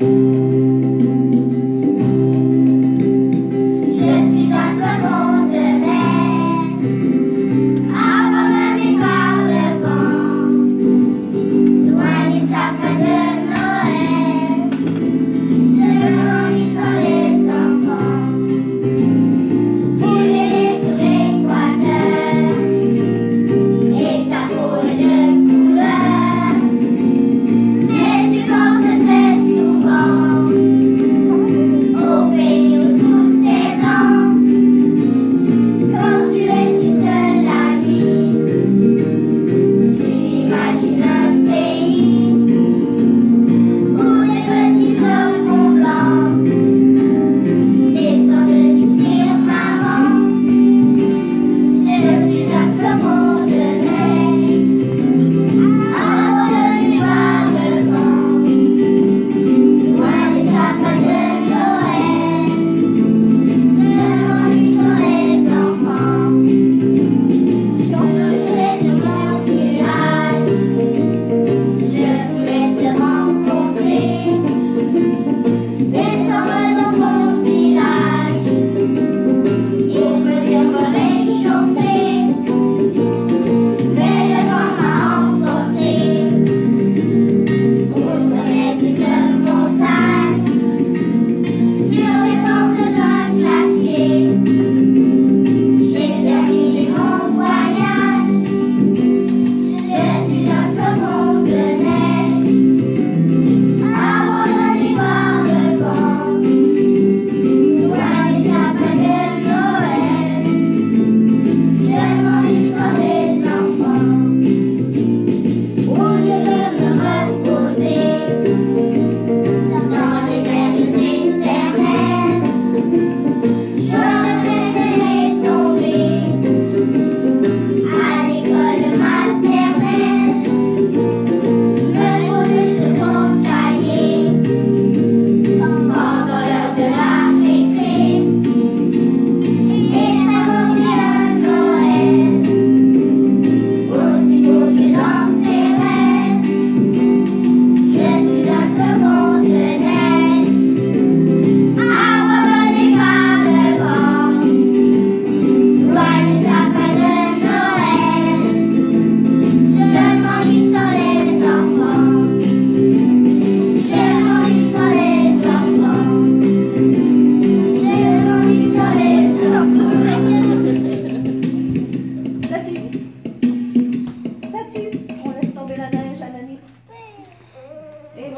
Et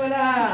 voilà